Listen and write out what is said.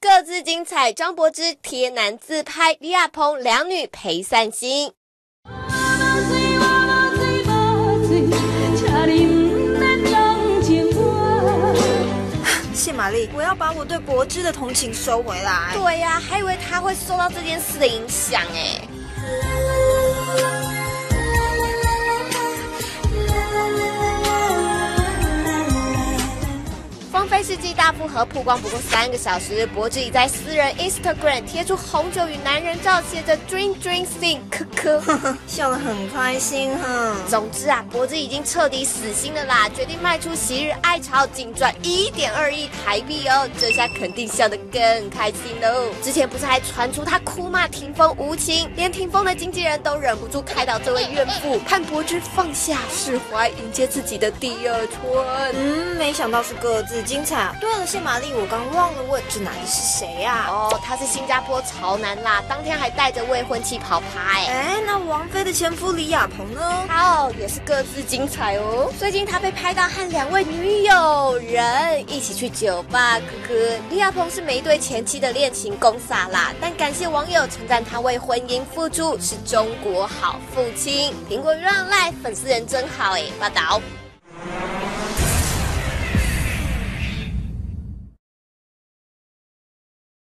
各自精彩。张柏芝贴男自拍，李亚鹏两女陪散心。谢玛丽，我要把我对柏芝的同情收回来。对呀，还以为他会受到这件事的影响哎。菲世纪大复合曝光不过三个小时，柏芝已在私人 Instagram 贴出红酒与男人照，写着 Drink Drink Sing，呵呵，笑得很开心哈。总之啊，柏芝已经彻底死心了啦，决定卖出昔日爱巢，净赚一点二亿台币哦，这下肯定笑得更开心喽。之前不是还传出他哭骂霆锋无情，连霆锋的经纪人都忍不住开导这位怨妇，看柏芝放下释怀，迎接自己的第二春。嗯，没想到是各自精彩。对了，谢玛丽，我刚忘了问，这男的是谁呀？哦，他是新加坡潮男啦，当天还带着未婚妻跑趴。哎，那王菲的前夫李亚鹏呢？哦，也是各自精彩哦。最近他被拍到和两位女友人一起去酒吧，哥哥。李亚鹏是每一对前妻的恋情公撒啦，但感谢网友称赞他为婚姻付出，是中国好父亲。苹果让赖粉丝人真好哎，报道。